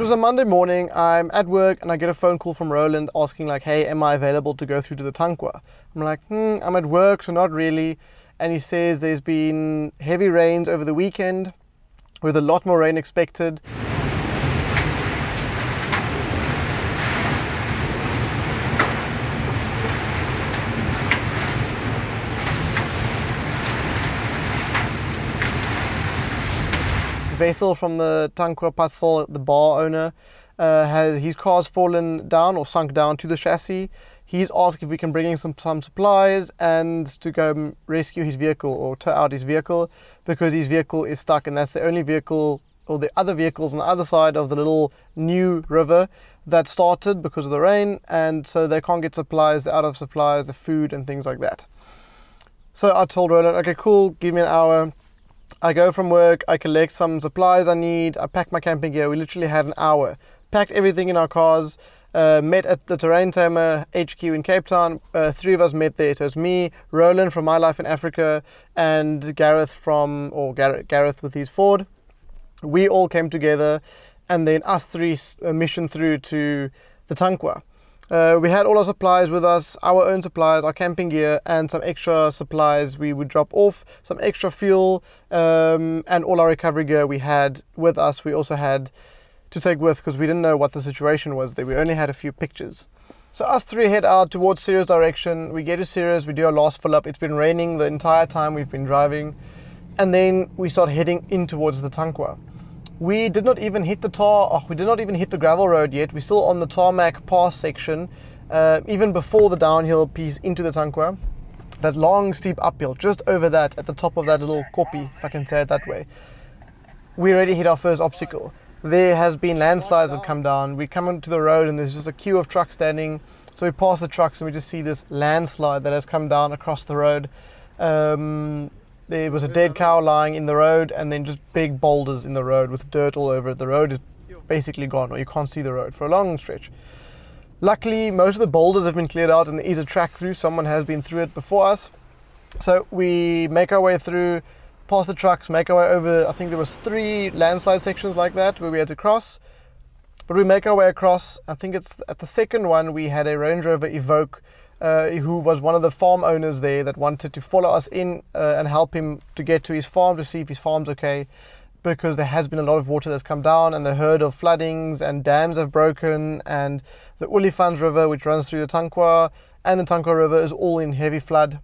It was a Monday morning. I'm at work and I get a phone call from Roland asking like, "Hey, am I available to go through to the Tankwa?" I'm like, "Hmm, I'm at work, so not really." And he says there's been heavy rains over the weekend, with a lot more rain expected. Vessel from the Tankwa Padstal, the bar owner, uh, has his car's fallen down or sunk down to the chassis. He's asked if we can bring him some, some supplies and to go rescue his vehicle or tow out his vehicle because his vehicle is stuck and that's the only vehicle or the other vehicles on the other side of the little new river that started because of the rain and so they can't get supplies, they're out of supplies, the food and things like that. So I told Roland, okay, cool, give me an hour. I go from work, I collect some supplies I need, I pack my camping gear. We literally had an hour. Packed everything in our cars, uh, met at the Terrain Tamer HQ in Cape Town. Uh, three of us met there. So it's me, Roland from My Life in Africa, and Gareth from, or Gareth, Gareth with his Ford. We all came together, and then us three uh, mission through to the Tankwa. Uh, we had all our supplies with us, our own supplies, our camping gear, and some extra supplies we would drop off, some extra fuel, um, and all our recovery gear we had with us. We also had to take with because we didn't know what the situation was there. We only had a few pictures. So us three head out towards Ceres direction. We get to Ceres, we do our last fill up. It's been raining the entire time we've been driving. And then we start heading in towards the Tankwa. We did not even hit the tar, oh, we did not even hit the gravel road yet. We're still on the tarmac pass section, uh, even before the downhill piece into the Tankwa. That long steep uphill, just over that, at the top of that little koppie, if I can say it that way. We already hit our first obstacle. There has been landslides that come down. We come onto the road and there's just a queue of trucks standing. So we pass the trucks and we just see this landslide that has come down across the road. Um, there was a dead cow lying in the road and then just big boulders in the road with dirt all over it. The road is basically gone or you can't see the road for a long stretch. Luckily, most of the boulders have been cleared out and there is a track through. Someone has been through it before us. So we make our way through, past the trucks, make our way over, I think there was three landslide sections like that where we had to cross. But we make our way across. I think it's at the second one we had a Range Rover Evoque uh, who was one of the farm owners there that wanted to follow us in uh, and help him to get to his farm to see if his farm's okay because there has been a lot of water that's come down and they heard of floodings and dams have broken and the Olifants River which runs through the Tankwa and the Tankwa River is all in heavy flood.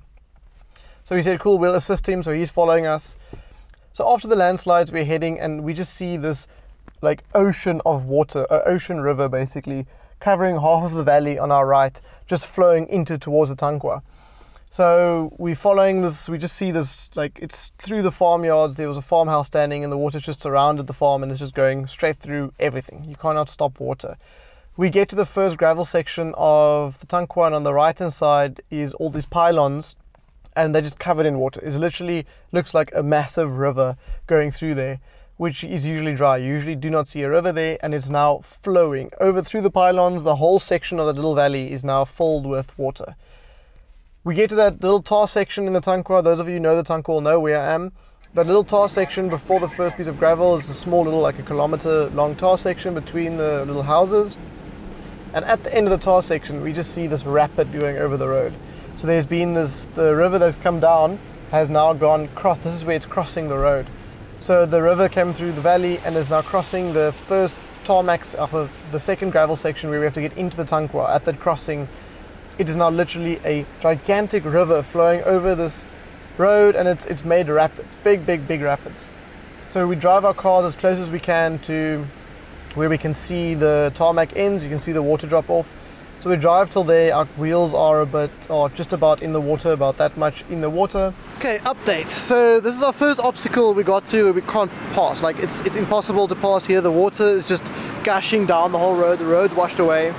So he said, cool, we'll assist him. So he's following us. So after the landslides, we're heading and we just see this like ocean of water, uh, ocean river basically, covering half of the valley on our right, just flowing into towards the Tankwa. So we're following this, we just see this, like it's through the farmyards. There was a farmhouse standing and the water's just surrounded the farm and it's just going straight through everything. You cannot stop water. We get to the first gravel section of the Tankwa and on the right hand side is all these pylons and they're just covered in water. It literally looks like a massive river going through there which is usually dry. You usually do not see a river there, and it's now flowing over through the pylons. The whole section of the little valley is now filled with water. We get to that little tar section in the Tankwa. Those of you who know the Tankwa will know where I am. That little tar section before the first piece of gravel is a small little, like a kilometer long tar section between the little houses. And at the end of the tar section, we just see this rapid going over the road. So there's been this, the river that's come down has now gone cross. This is where it's crossing the road. So the river came through the valley and is now crossing the first tarmac of the second gravel section where we have to get into the Tankwa. At that crossing, it is now literally a gigantic river flowing over this road and it's, it's made rapids, big, big, big rapids. So we drive our cars as close as we can to where we can see the tarmac ends, you can see the water drop off. So we drive till there, our wheels are a bit, or just about in the water, about that much in the water. Okay, update. So this is our first obstacle we got to we can't pass. Like it's it's impossible to pass here. The water is just gushing down the whole road. The road's washed away.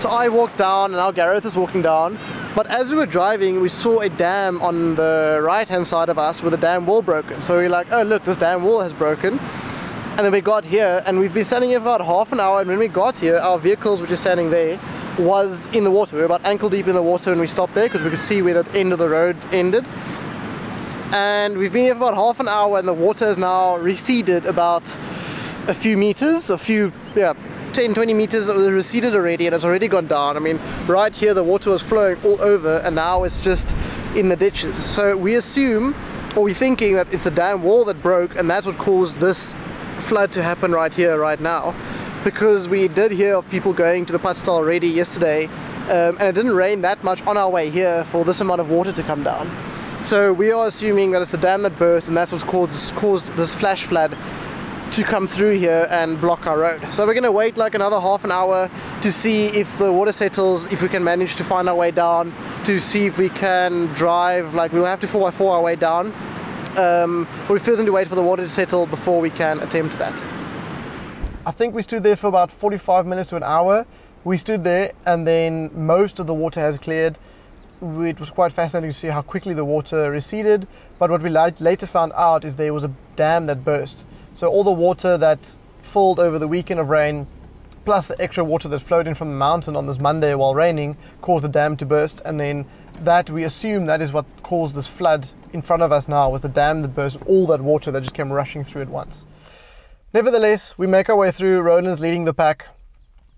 So I walked down and now Gareth is walking down. But as we were driving, we saw a dam on the right hand side of us with a dam wall broken. So we we're like, oh look, this dam wall has broken. And then we got here and we've been standing here for about half an hour and when we got here, our vehicles were just standing there was in the water. We were about ankle deep in the water and we stopped there because we could see where the end of the road ended. And we've been here for about half an hour and the water has now receded about a few meters, a few, yeah, 10, 20 meters receded already and it's already gone down. I mean, right here the water was flowing all over and now it's just in the ditches. So we assume, or we're thinking that it's the dam wall that broke and that's what caused this flood to happen right here, right now. Because we did hear of people going to the Padstal already yesterday um, and it didn't rain that much on our way here for this amount of water to come down. So we are assuming that it's the dam that burst and that's what's caused, caused this flash flood to come through here and block our road. So we're going to wait like another half an hour to see if the water settles, if we can manage to find our way down, to see if we can drive, like we'll have to 4x4 our way down. Um, we're first going to wait for the water to settle before we can attempt that. I think we stood there for about 45 minutes to an hour. We stood there and then most of the water has cleared. It was quite fascinating to see how quickly the water receded, but what we later found out is there was a dam that burst. So all the water that filled over the weekend of rain, plus the extra water that flowed in from the mountain on this Monday while raining, caused the dam to burst. And then that we assume that is what caused this flood in front of us now, was the dam that burst, all that water that just came rushing through at once. Nevertheless, we make our way through. Roland's leading the pack.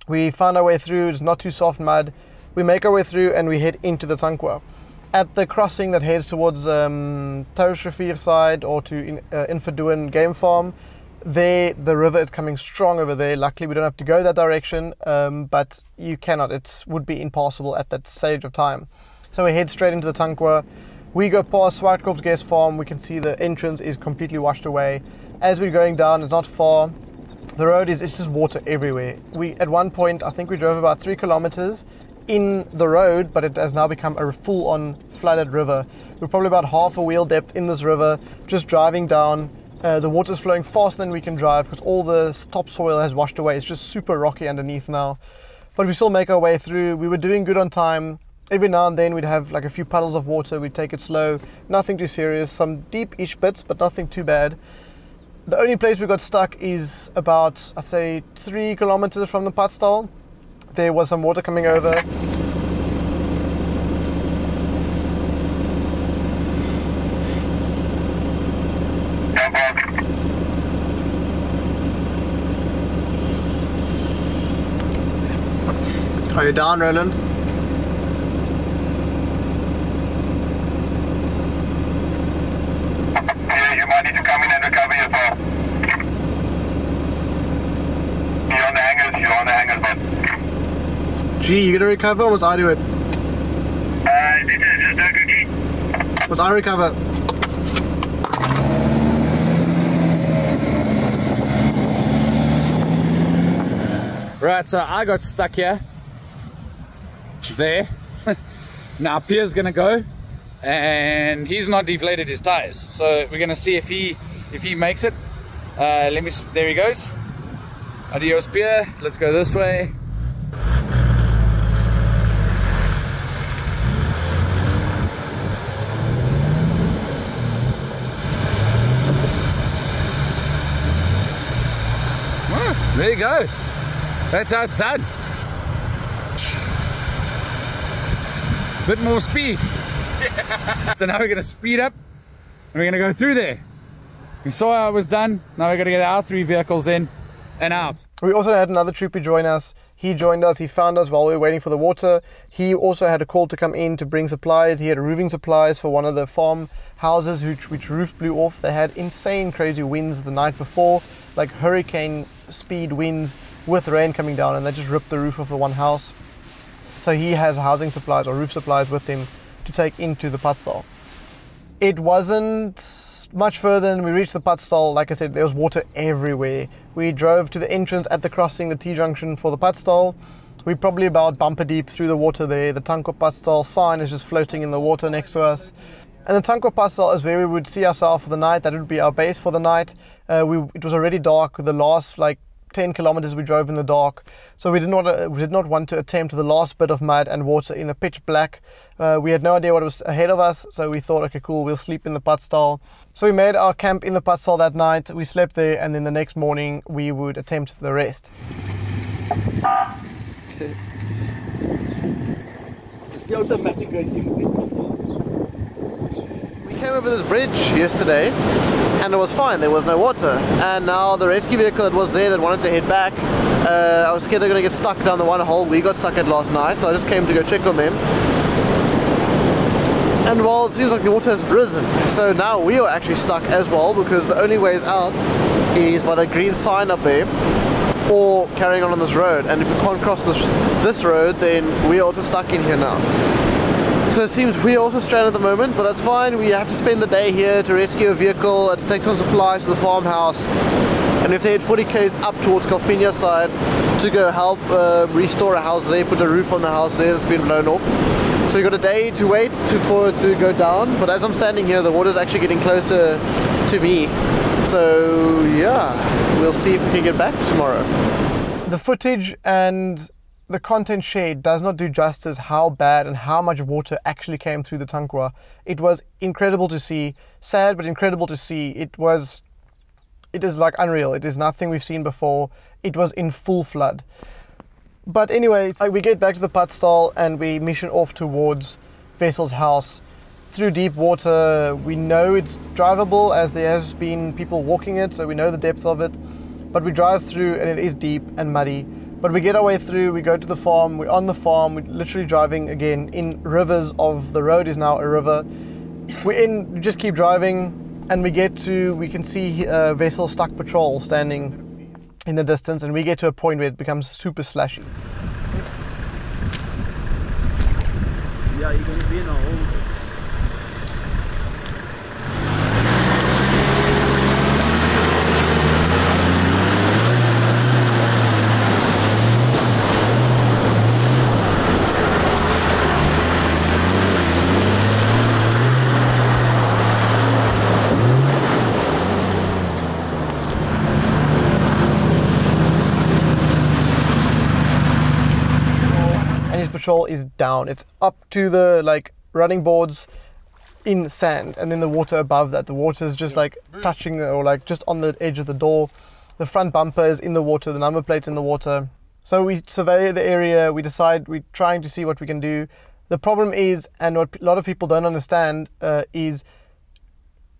We find our way through. It's not too soft mud. We make our way through and we head into the Tankwa at the crossing that heads towards um, Rivier side or to in, uh, Game Farm, there the river is coming strong over there. Luckily, we don't have to go that direction, um, but you cannot. It would be impossible at that stage of time. So we head straight into the Tankwa. We go past Swartkorp's guest farm. We can see the entrance is completely washed away. As we're going down, it's not far. The road is it's just water everywhere. We at one point I think we drove about three kilometers in the road, but it has now become a full on flooded river. We're probably about half a wheel depth in this river, just driving down. Uh, the water's flowing faster than we can drive because all the topsoil has washed away. It's just super rocky underneath now. But we still make our way through. We were doing good on time. Every now and then we'd have like a few puddles of water. We'd take it slow. Nothing too serious. Some deep-ish bits, but nothing too bad. The only place we got stuck is about, I'd say, three kilometers from the Padstal there was some water coming over. Are you down, Roland? Yeah, you might need to come in and recover yourself. You're on the hangers, you're on the hangers, but G, you gonna recover or was I do it? Uh, just Was I recover? Right, so I got stuck here. There. now Pierre's gonna go and he's not deflated his tires. So we're gonna see if he if he makes it. Uh, let me there he goes. Adios Pierre. Let's go this way. There you go. That's how it's done. Bit more speed. so now we're gonna speed up and we're gonna go through there. We saw how it was done. Now we're gonna get our three vehicles in and out. We also had another trooper join us. He joined us, he found us while we were waiting for the water. He also had a call to come in to bring supplies. He had roofing supplies for one of the farm houses which, which roof blew off. They had insane crazy winds the night before, like hurricane speed winds with rain coming down, and they just ripped the roof of the one house. So he has housing supplies or roof supplies with him to take into the Padstal. It wasn't much further than we reached the Padstal. Like I said, there was water everywhere. We drove to the entrance at the crossing, the T junction for the Padstal. We probably about bumper deep through the water there. The Tankwa Padstal sign is just floating in the water next to us. And the Tankwa Patstal is where we would see ourselves for the night. That would be our base for the night. Uh, we, it was already dark. The last like 10 kilometers we drove in the dark. So we did not uh, we did not want to attempt the last bit of mud and water in the pitch black. Uh, we had no idea what was ahead of us, so we thought, okay, cool, we'll sleep in the Padstal. So we made our camp in the Padstal that night. We slept there, and then the next morning we would attempt the rest. Came over this bridge yesterday and it was fine, there was no water. And now the rescue vehicle that was there that wanted to head back, uh, I was scared they're going to get stuck down the one hole we got stuck at last night, so I just came to go check on them. And while it seems like the water has risen, so now we are actually stuck as well because the only way out is by the green sign up there or carrying on on this road. And if we can't cross this, this road, then we're also stuck in here now. So it seems we're also stranded at the moment, but that's fine. We have to spend the day here to rescue a vehicle, and to take some supplies to the farmhouse, and have to head 40 k's up towards Calvinia side to go help uh, restore a house there, put a roof on the house there that's been blown off. So we've got a day to wait to, for it to go down, but as I'm standing here, the water's actually getting closer to me. So yeah, we'll see if we can get back tomorrow. The footage and the content shared does not do justice how bad and how much water actually came through the Tankwa. It was incredible to see, sad but incredible to see. It was, it is like unreal. It is nothing we've seen before. It was in full flood. But anyway, we get back to the Padstal and we mission off towards Wessel's house. Through deep water, we know it's drivable as there has been people walking it, so we know the depth of it. But we drive through and it is deep and muddy. But we get our way through, we go to the farm, we're on the farm, we're literally driving again in rivers of the road is now a river. We're in, we just keep driving and we get to, we can see a Wessel stuck patrol standing in the distance and we get to a point where it becomes super slashy. Yeah, you're going to be in a. patrol is down. It's up to the like running boards in sand and then the water above that. The water is just like touching or like just on the edge of the door. The front bumper is in the water, the number plate's in the water. So we survey the area, we decide, we're trying to see what we can do. The problem is, and what a lot of people don't understand, uh, is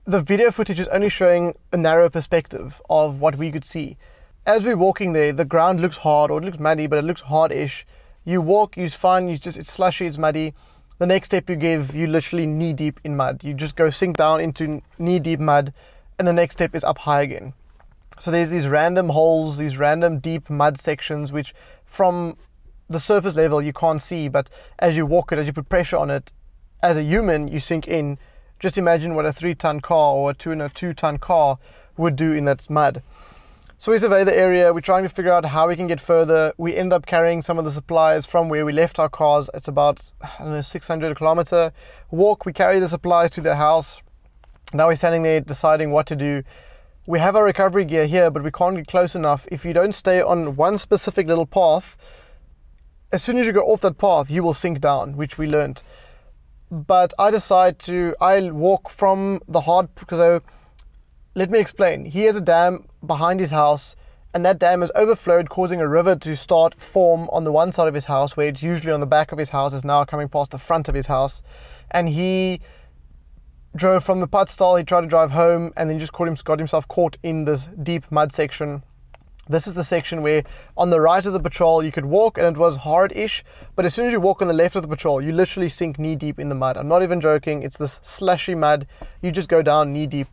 the video footage is only showing a narrow perspective of what we could see. As we're walking there, the ground looks hard, or it looks muddy, but it looks hard-ish. You walk, you find you just it's slushy, it's muddy. The next step you give, you literally knee deep in mud. You just go sink down into knee deep mud, and the next step is up high again. So there's these random holes, these random deep mud sections, which from the surface level you can't see, but as you walk it, as you put pressure on it, as a human, you sink in. Just imagine what a three ton car or a two and a two ton car would do in that mud. So we survey the area, we're trying to figure out how we can get further. We end up carrying some of the supplies from where we left our cars. It's about, I don't know, 600 kilometer walk. We carry the supplies to their house. Now we're standing there deciding what to do. We have our recovery gear here, but we can't get close enough. If you don't stay on one specific little path, as soon as you go off that path, you will sink down, which we learned. But I decide to, I walk from the hard, because I, let me explain. He has a dam behind his house, and that dam has overflowed, causing a river to start form on the one side of his house, where it's usually on the back of his house, is now coming past the front of his house. And he drove from the Padstal, he tried to drive home, and then just caught him, got himself caught in this deep mud section. This is the section where on the right of the patrol you could walk and it was hard-ish, but as soon as you walk on the left of the patrol, you literally sink knee deep in the mud. I'm not even joking, it's this slushy mud. You just go down knee deep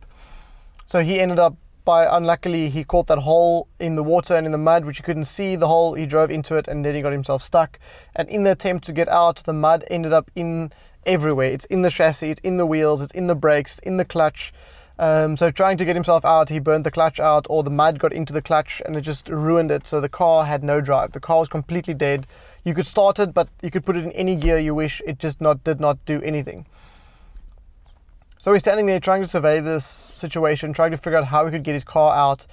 so he ended up by unluckily he caught that hole in the water and in the mud which he couldn't see the hole. He drove into it and then he got himself stuck. And in the attempt to get out the mud ended up in everywhere. It's in the chassis it's in the wheels it's in the brakes it's in the clutch. Um, so trying to get himself out he burned the clutch out or the mud got into the clutch and it just ruined it. So the car had no drive. The car was completely dead. You could start it but you could put it in any gear you wish. It just not did not do anything so we're standing there trying to survey this situation, trying to figure out how we could get his car out,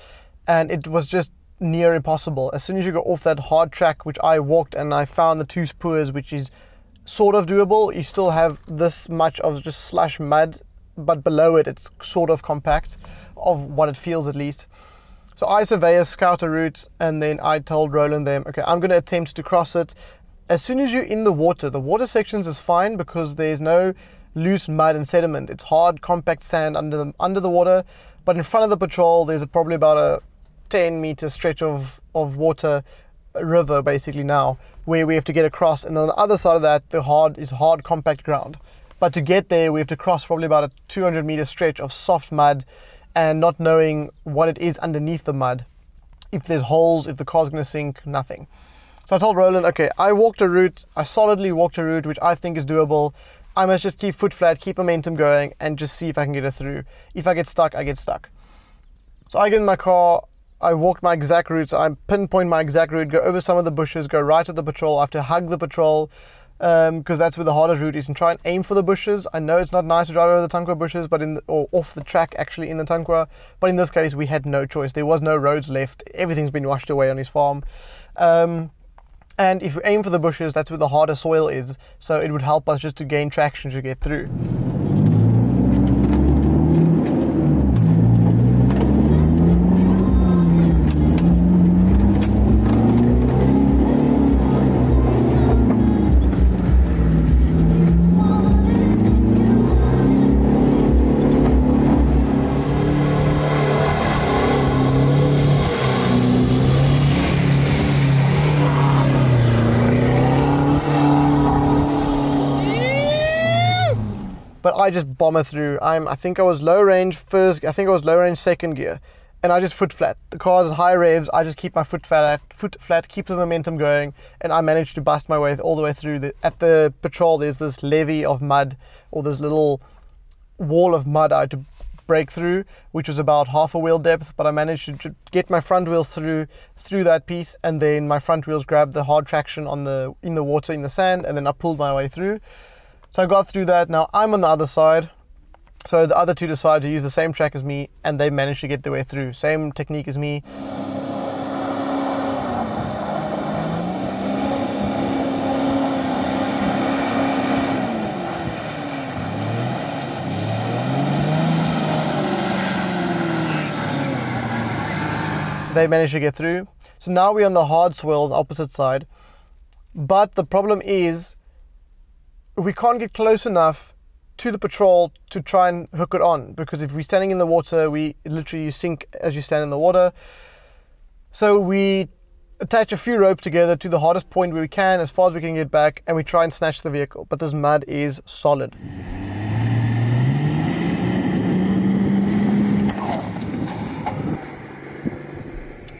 and it was just near impossible. As soon as you go off that hard track, which I walked and I found the two spurs, which is sort of doable, you still have this much of just slush mud, but below it, it's sort of compact, of what it feels at least. So I survey a scout a route, and then I told Roland them, okay, I'm going to attempt to cross it. As soon as you're in the water, the water sections is fine because there's no loose mud and sediment. It's hard, compact sand under the under the water. But in front of the patrol, there's probably about a 10 meter stretch of of water, river basically now, where we have to get across. And on the other side of that, the hard is hard, compact ground. But to get there, we have to cross probably about a 200 meter stretch of soft mud, and not knowing what it is underneath the mud. If there's holes, if the car's going to sink, nothing. So I told Roland, okay, I walked a route, I solidly walked a route which I think is doable. I must just keep foot flat, keep momentum going, and just see if I can get it through. If I get stuck, I get stuck. So I get in my car, I walked my exact route, so I pinpoint my exact route, go over some of the bushes, go right at the patrol, I have to hug the patrol, because um, that's where the hardest route is, and try and aim for the bushes. I know it's not nice to drive over the Tankwa bushes, but in the, or off the track actually in the Tankwa, but in this case we had no choice. There was no roads left. Everything's been washed away on his farm. Um, and if you aim for the bushes, that's where the harder soil is. So it would help us just to gain traction to get through. I just bomber through. I'm I think I was low range first. I think I was low range second gear, and I just foot flat. The car's high revs. I just keep my foot flat, foot flat, keep the momentum going, and I managed to bust my way all the way through. The, at the patrol, there's this levee of mud, or this little wall of mud I had to break through, which was about half a wheel depth. But I managed to get my front wheels through through that piece, and then my front wheels grabbed the hard traction on the in the water in the sand, and then I pulled my way through. So I got through that. Now I'm on the other side. So the other two decide to use the same track as me and they managed to get their way through. Same technique as me. They managed to get through. So now we're on the hard swell the opposite side. But the problem is we can't get close enough to the patrol to try and hook it on because if we're standing in the water, we literally sink as you stand in the water. So we attach a few ropes together to the hardest point where we can, as far as we can get back, and we try and snatch the vehicle. But this mud is solid.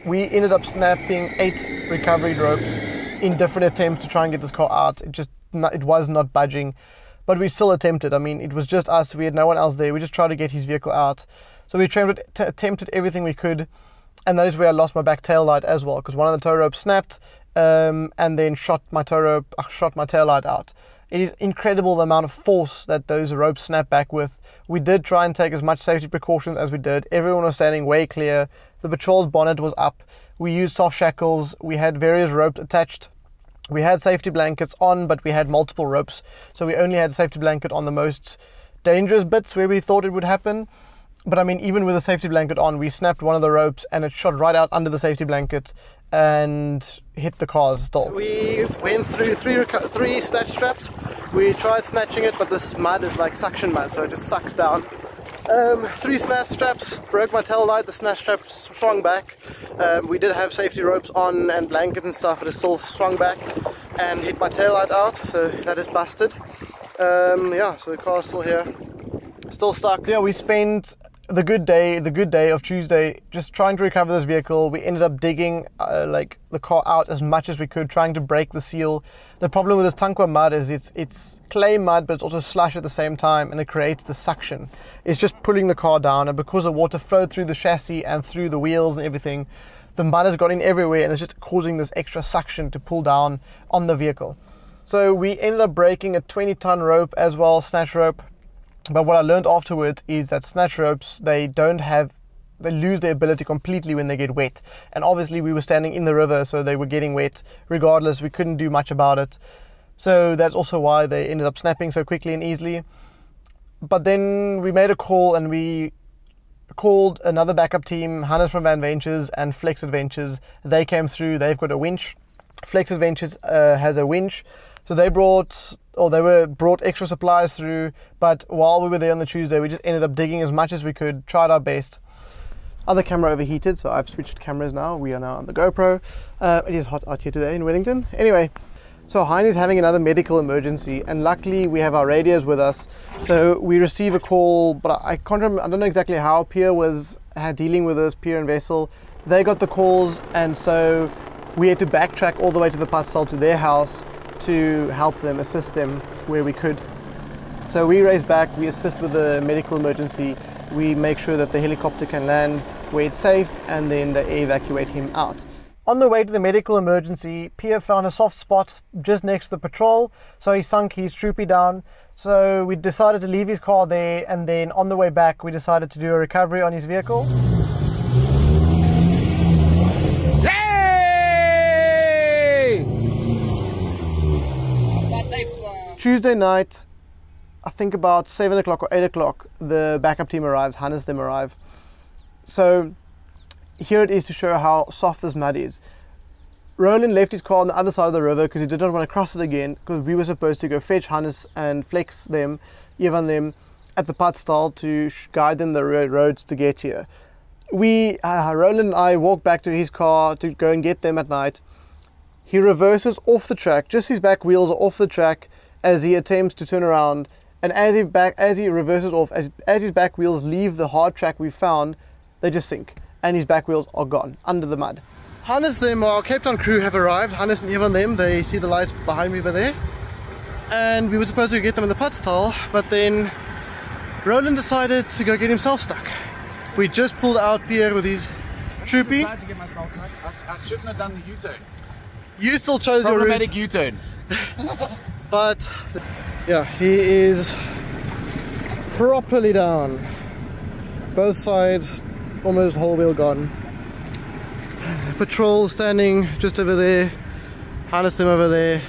We ended up snapping eight recovery ropes in different attempts to try and get this car out. It just it was not budging, but we still attempted. I mean, it was just us. We had no one else there. We just tried to get his vehicle out. So we attempted everything we could, and that is where I lost my back tail light as well because one of the tow ropes snapped, um, and then shot my tow rope, uh, shot my tail light out. It is incredible the amount of force that those ropes snap back with. We did try and take as much safety precautions as we did. Everyone was standing way clear. The patrol's bonnet was up. We used soft shackles. We had various ropes attached we had safety blankets on, but we had multiple ropes. So we only had safety blanket on the most dangerous bits where we thought it would happen. But I mean, even with a safety blanket on, we snapped one of the ropes and it shot right out under the safety blanket and hit the cars still. We went through three three snatch straps. We tried snatching it, but this mud is like suction mud, so it just sucks down. Um, three snatch straps, broke my tail light, the snatch strap swung back. Um, we did have safety ropes on and blankets and stuff, but it still swung back and hit my tail light out, so that is busted. Um, yeah, so the car's still here, still stuck. Yeah, we spent the good day, the good day of Tuesday, just trying to recover this vehicle. We ended up digging uh, like the car out as much as we could, trying to break the seal. The problem with this Tankwa mud is it's it's clay mud, but it's also slush at the same time, and it creates the suction. It's just pulling the car down, and because the water flowed through the chassis and through the wheels and everything, the mud has got in everywhere, and it's just causing this extra suction to pull down on the vehicle. So we ended up breaking a 20 ton rope as well, snatch rope, but what I learned afterwards is that snatch ropes, they don't have, they lose their ability completely when they get wet. And obviously, we were standing in the river, so they were getting wet. Regardless, we couldn't do much about it. So that's also why they ended up snapping so quickly and easily. But then we made a call and we called another backup team, Hannes from Van Ventures and Flex Adventures. They came through, they've got a winch. Flex Adventures uh, has a winch So they brought, or they were brought extra supplies through. But while we were there on the Tuesday, we just ended up digging as much as we could, tried our best. Other camera overheated, so I've switched cameras now. We are now on the GoPro. Uh, it is hot out here today in Wellington. Anyway, so Hein is having another medical emergency, and luckily we have our radios with us. So we receive a call, but I can't remember. I don't know exactly how Pierre was dealing with this. Pierre and Wessel, they got the calls, and so we had to backtrack all the way to the Padstal to their house to help them, assist them where we could. So we race back, we assist with the medical emergency, we make sure that the helicopter can land where it's safe, and then they evacuate him out. On the way to the medical emergency, Pierre found a soft spot just next to the patrol, so he sunk his troopy down. So we decided to leave his car there, and then on the way back, we decided to do a recovery on his vehicle. Tuesday night, I think about seven o'clock or eight o'clock, the backup team arrives, Hannes them arrive. So here it is to show how soft this mud is. Roland left his car on the other side of the river because he did not want to cross it again because we were supposed to go fetch Hannes and flex them, Ivan them at the Padstal to guide them the ro- roads to get here. We, uh, Roland and I walked back to his car to go and get them at night. He reverses off the track, just his back wheels are off the track as he attempts to turn around. And as he back as he reverses off, as, as his back wheels leave the hard track we found, they just sink. And his back wheels are gone under the mud. Hannes them, our Cape Town crew have arrived. Hannes and Ivan them, they see the lights behind me over there. And we were supposed to get them in the Padstal, but then Roland decided to go get himself stuck. We just pulled out Pierre with his troopy. Tried to get myself stuck. I, I shouldn't have done the U-turn. You still chose your route. U-turn. but yeah, he is properly down. Both sides, almost whole wheel gone. Patrol standing just over there. Hannes them over there.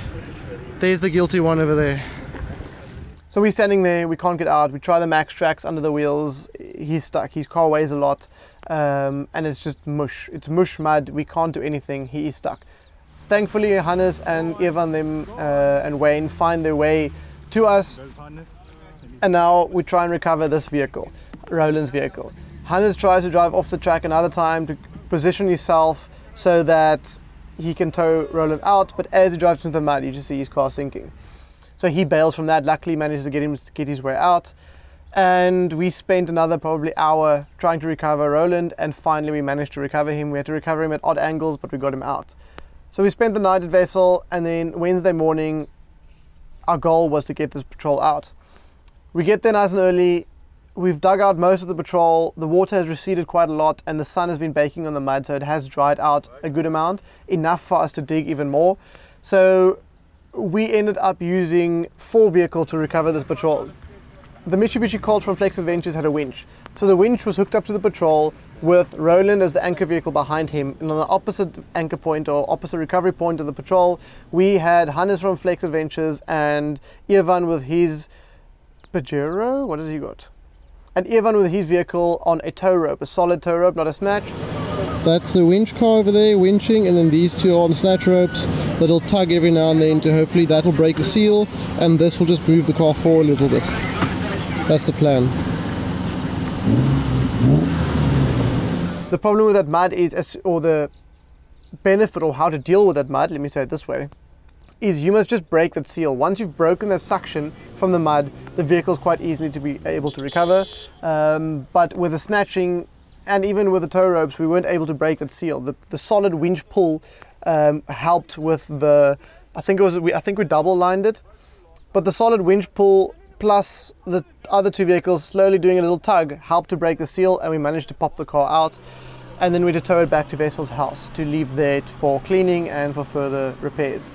There's the guilty one over there. So we're standing there, we can't get out. We try the Maxtrax under the wheels. He's stuck. His car weighs a lot. Um, and it's just mush. It's mush mud. We can't do anything. He is stuck. Thankfully, Hannes and Ivan them uh, and Wayne find their way to us. And now we try and recover this vehicle, Roland's vehicle. Hannes tries to drive off the track another time to position himself so that he can tow Roland out. But as he drives into the mud, you just see his car sinking. So he bails from that. Luckily, manages to get him to get his way out. And we spent another probably hour trying to recover Roland, and finally we managed to recover him. We had to recover him at odd angles, but we got him out. So we spent the night at Wessel, and then Wednesday morning, our goal was to get this patrol out. We get there nice and early. We've dug out most of the patrol. The water has receded quite a lot, and the sun has been baking on the mud, so it has dried out a good amount, enough for us to dig even more. So we ended up using four vehicles to recover this patrol. The Mitsubishi Colt from Flex Adventures had a winch. So the winch was hooked up to the patrol with Roland as the anchor vehicle behind him. And on the opposite anchor point or opposite recovery point of the patrol, we had Hannes from Flex Adventures and Ivan with his Pajero. What has he got? And Ivan with his vehicle on a tow rope, a solid tow rope, not a snatch. That's the winch car over there, winching, and then these two are on snatch ropes that'll tug every now and then to hopefully that'll break the seal, and this will just move the car forward a little bit. That's the plan. The problem with that mud is, or the benefit or how to deal with that mud, let me say it this way, is you must just break that seal. Once you've broken that suction from the mud, the vehicle is quite easily to be able to recover. Um, but with the snatching and even with the tow ropes, we weren't able to break that seal. The, the solid winch pull um, helped with the, I think it was, we, I think we double lined it, but the solid winch pull plus the other two vehicles slowly doing a little tug helped to break the seal and we managed to pop the car out and then we tow it back to Wessel's house to leave there for cleaning and for further repairs.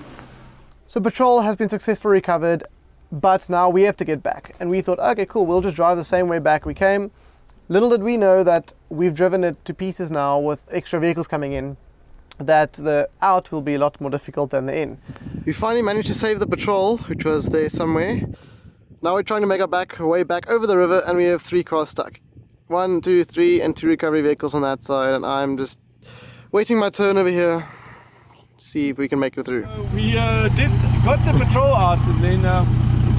So patrol has been successfully recovered, but now we have to get back. And we thought, okay, cool, we'll just drive the same way back we came. Little did we know that we've driven it to pieces now with extra vehicles coming in, that the out will be a lot more difficult than the in. We finally managed to save the patrol, which was there somewhere. Now we're trying to make our back way back over the river, and we have three cars stuck. One, two, three, and two recovery vehicles on that side, and I'm just waiting my turn over here. See if we can make it through. We uh, did got the patrol out and then um,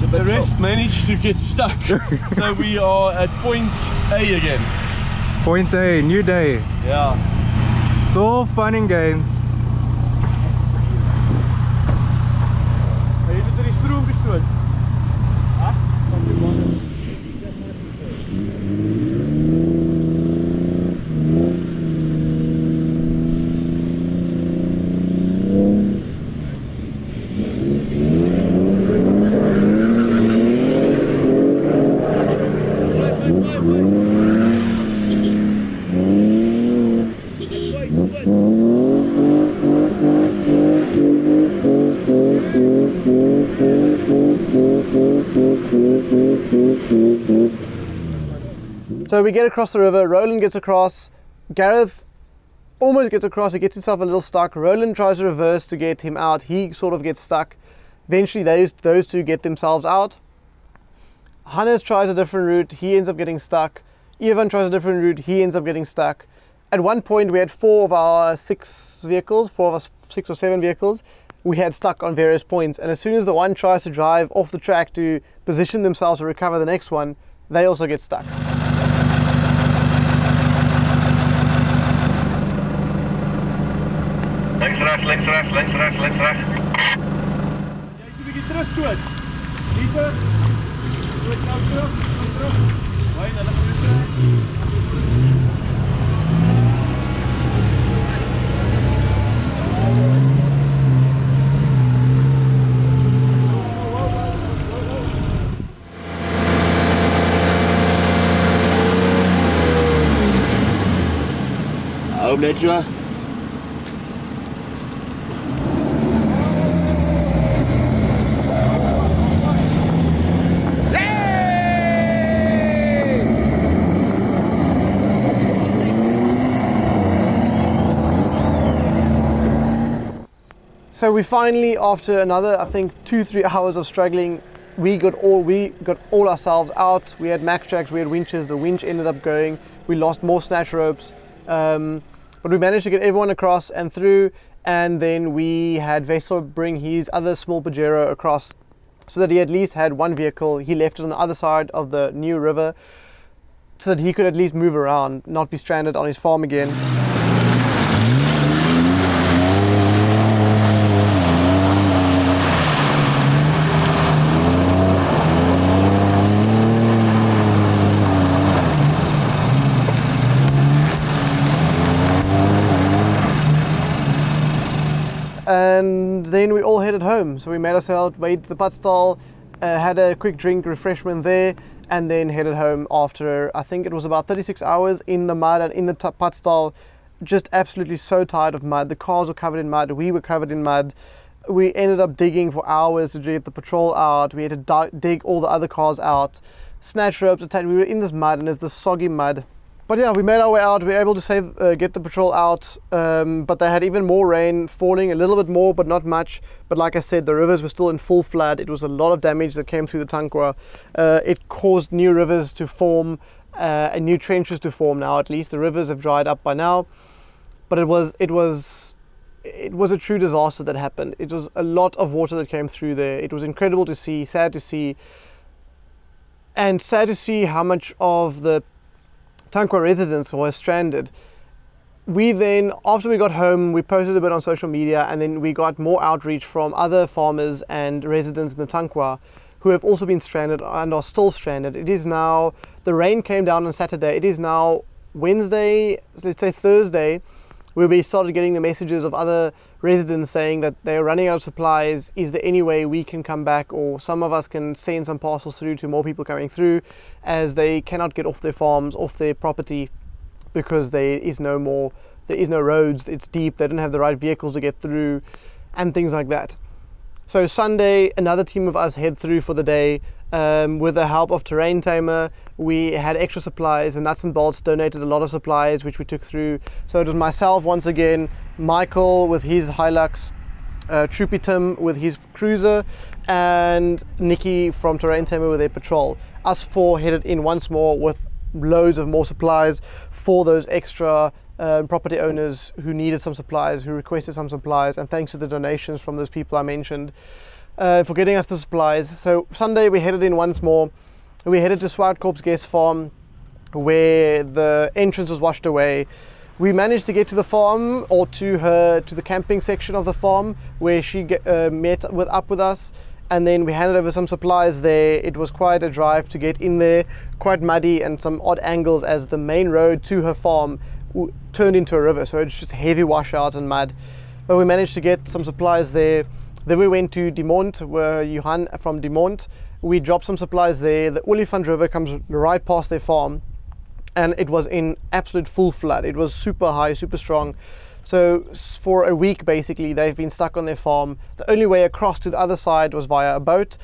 the rest managed to get stuck. so we are at point A again. Point A, new day. Yeah. It's all fun and games. So we get across the river. Roland gets across. Gareth almost gets across. He gets himself a little stuck. Roland tries to reverse to get him out. He sort of gets stuck. Eventually, those those two get themselves out. Hannes tries a different route. He ends up getting stuck. Ivan tries a different route. He ends up getting stuck. At one point, we had four of our six vehicles, four of us, six or seven vehicles, we had stuck on various points. And as soon as the one tries to drive off the track to position themselves to recover the next one, they also get stuck. rechts, links, rechts, links, rechts, links, rechts. Kijk een beetje terug, Stuart. terug. Stuart, nou terug, terug. Bijna, lekker terug. So. We finally, after another, I think two, three hours of struggling, we got all we got all ourselves out. We had max jacks, we had winches. The winch ended up going. We lost more snatch ropes, um, but we managed to get everyone across and through. And then we had Wessel bring his other small Pajero across, so that he at least had one vehicle. He left it on the other side of the new river, so that he could at least move around, not be stranded on his farm again. And then we all headed home. So we made ourselves way to the Padstal, uh, had a quick drink, refreshment there, and then headed home after I think it was about 36 hours in the mud and in the t- stall. Just absolutely so tired of mud. The cars were covered in mud. We were covered in mud. We ended up digging for hours to get the patrol out. We had to dig all the other cars out, snatch ropes, attach. We were in this mud and it's this soggy mud. But yeah, we made our way out. We were able to save, uh, get the patrol out. Um, but they had even more rain falling, a little bit more, but not much. But like I said, the rivers were still in full flood. It was a lot of damage that came through the Tankwa. Uh, it caused new rivers to form uh, and new trenches to form. Now, at least the rivers have dried up by now. But it was it was it was a true disaster that happened. It was a lot of water that came through there. It was incredible to see, sad to see, and sad to see how much of the Tankwa residents were stranded. We then, after we got home, we posted a bit on social media and then we got more outreach from other farmers and residents in the Tankwa who have also been stranded and are still stranded. It is now, the rain came down on Saturday. It is now Wednesday, let's say Thursday, where we started getting the messages of other residents saying that they're running out of supplies. Is there any way we can come back, or some of us can send some parcels through to more people coming through, as they cannot get off their farms, off their property, because there is no more, there is no roads. It's deep. They don't have the right vehicles to get through, and things like that. So Sunday, another team of us head through for the day. Um, with the help of Terrain Tamer, we had extra supplies. The Nuts and Bolts donated a lot of supplies, which we took through. So it was myself once again, Michael with his Hilux, uh, Troopy Tim with his cruiser, and Nikki from Terrain Tamer with their patrol. Us four headed in once more with loads of more supplies for those extra um, property owners who needed some supplies, who requested some supplies, and thanks to the donations from those people I mentioned, uh, for getting us the supplies. So Sunday we headed in once more. We headed to Swartkorp's guest farm where the entrance was washed away. We managed to get to the farm or to her to the camping section of the farm where she get, uh, met with up with us and then we handed over some supplies there. It was quite a drive to get in there, quite muddy and some odd angles as the main road to her farm turned into a river, so it's just heavy washouts and mud. But we managed to get some supplies there. Then we went to Demont, where Johan from Demont. We dropped some supplies there. The Olifant River comes right past their farm, and it was in absolute full flood. It was super high, super strong. So for a week, basically, they've been stuck on their farm. The only way across to the other side was via a boat.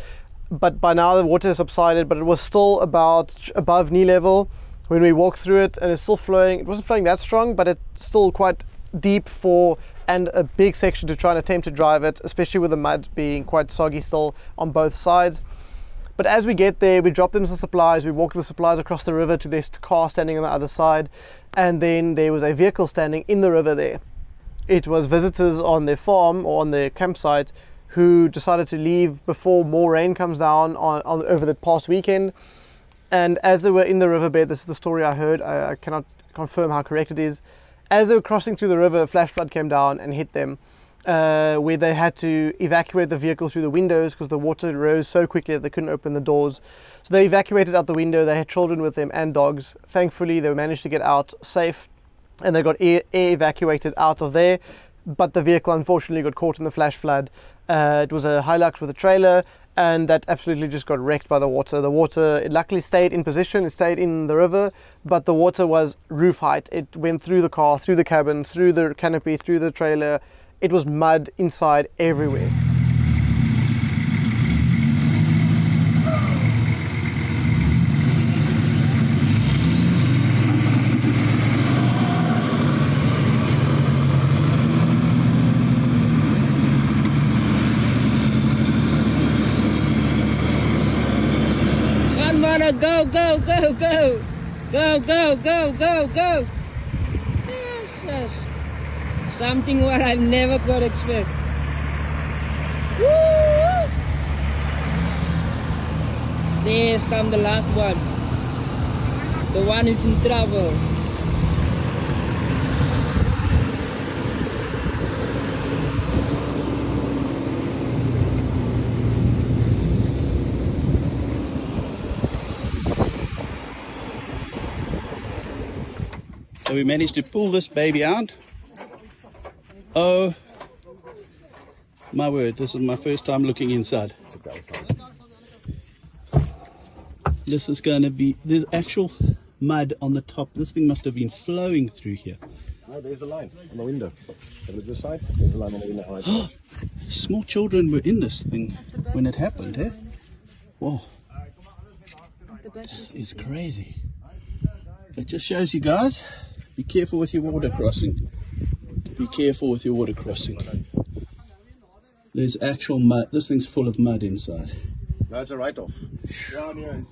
But by now the water has subsided, but it was still about above knee level when we walked through it, and it's still flowing. It wasn't flowing that strong, but it's still quite deep for and a big section to try and attempt to drive it, especially with the mud being quite soggy still on both sides. But as we get there, we drop them some supplies. We walk the supplies across the river to this car standing on the other side, and then there was a vehicle standing in the river there. It was visitors on their farm or on their campsite who decided to leave before more rain comes down on, on over the past weekend. And as they were in the riverbed, this is the story I heard. I, I cannot confirm how correct it is. As they were crossing through the river, a flash flood came down and hit them, uh, where they had to evacuate the vehicle through the windows because the water rose so quickly that they couldn't open the doors. So they evacuated out the window. They had children with them and dogs. Thankfully, they managed to get out safe, and they got air, air evacuated out of there. But the vehicle unfortunately got caught in the flash flood. Uh, it was a Hilux with a trailer, and that absolutely just got wrecked by the water. The water, it luckily stayed in position, it stayed in the river, but the water was roof height. It went through the car, through the cabin, through the canopy, through the trailer. It was mud inside everywhere. Go, go, go, go. Go, go, go, go, go. Yes. Something what I never could expect. Woo! There's come the last one. The one is in trouble. So we managed to pull this baby out. Oh my word, this is my first time looking inside. This is going to be, there's actual mud on the top. This thing must have been flowing through here. No, there's a line on the window. Look this side. There's a line on the window. Small children were in this thing when it happened, eh? Whoa. This is crazy. It just shows you guys, be careful with your water crossing. Be careful with your water crossing. There's actual mud. This thing's full of mud inside. That's a write-off. Ja, nee.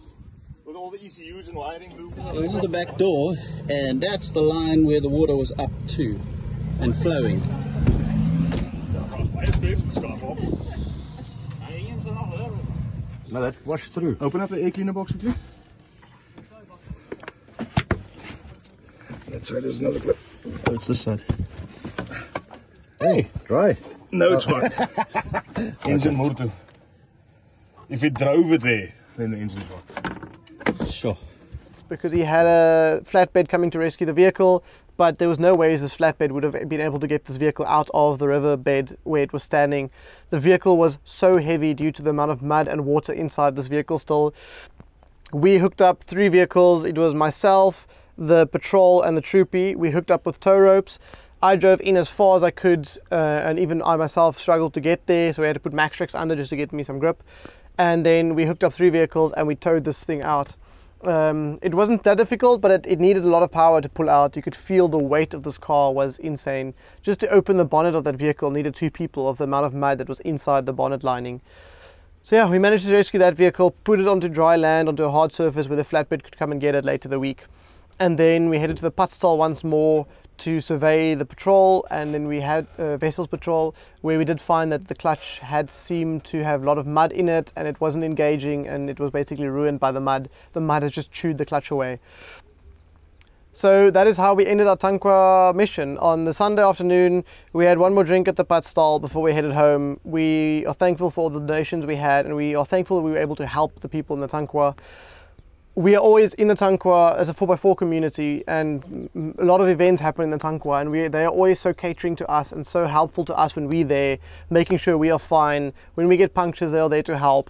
With all the ECU's and wiring looping. So this is the back door, and that's the line where the water was up to and flowing. Baie best skaf op. No, that washed through. Open up the air cleaner box quickly. That side is another clip. Oh, it's this side. Hey, dry. No, it's fine. engine more toe. If it drove it there, then the engine's fine. Sure. It's because he had a flatbed coming to rescue the vehicle, but there was no ways this flatbed would have been able to get this vehicle out of the riverbed where it was standing. The vehicle was so heavy due to the amount of mud and water inside this vehicle still. We hooked up three vehicles. It was myself, the patrol, and the troopy. We hooked up with tow ropes. I drove in as far as I could, uh, and even I myself struggled to get there, so we had to put Maxtrax under just to get me some grip. And then we hooked up three vehicles and we towed this thing out. Um, it wasn't that difficult, but it, it needed a lot of power to pull out. You could feel the weight of this car was insane. Just to open the bonnet of that vehicle needed two people of the amount of mud that was inside the bonnet lining. So yeah, we managed to rescue that vehicle, put it onto dry land, onto a hard surface where the flatbed could come and get it later the week. And then we headed to the Padstal once more to survey the patrol, and then we had uh, Wessel's patrol where we did find that the clutch had seemed to have a lot of mud in it, and it wasn't engaging, and it was basically ruined by the mud. The mud has just chewed the clutch away. So that is how we ended our Tankwa mission. On the Sunday afternoon, we had one more drink at the Padstal before we headed home. We are thankful for all the donations we had, and we are thankful that we were able to help the people in the Tankwa. We are always in the Tankwa as a 4x4 community, and a lot of events happen in the Tankwa, and we, they are always so catering to us and so helpful to us when we're there, making sure we are fine. When we get punctures, they are there to help.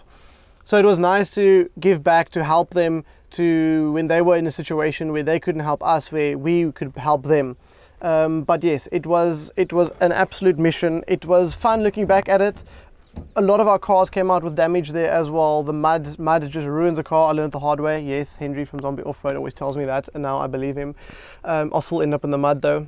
So it was nice to give back to help them to when they were in a situation where they couldn't help us, where we could help them. Um, but yes, it was it was an absolute mission. It was fun looking back at it. A lot of our cars came out with damage there as well. The mud mud just ruins a car. I learned the hard way. Yes, Henry from Zombie Off Road always tells me that, and now I believe him. Um, I'll still end up in the mud though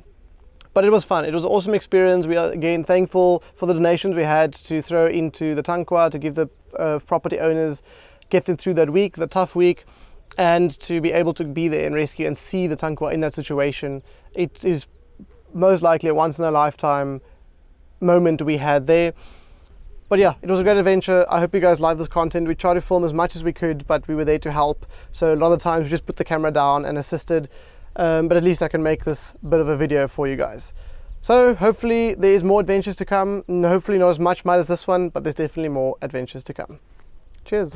but it was fun. It was an awesome experience. We are again thankful for the donations we had to throw into the Tankwa to give the uh, property owners get them through that week, the tough week, and to be able to be there and rescue and see the Tankwa in that situation. It is most likely a once in a lifetime moment we had there. But yeah, it was a great adventure. I hope you guys like this content. We tried to film as much as we could, but we were there to help. So a lot of times we just put the camera down and assisted. Um, but at least I can make this bit of a video for you guys. So hopefully there's more adventures to come. Hopefully not as much mud as this one, but there's definitely more adventures to come. Cheers.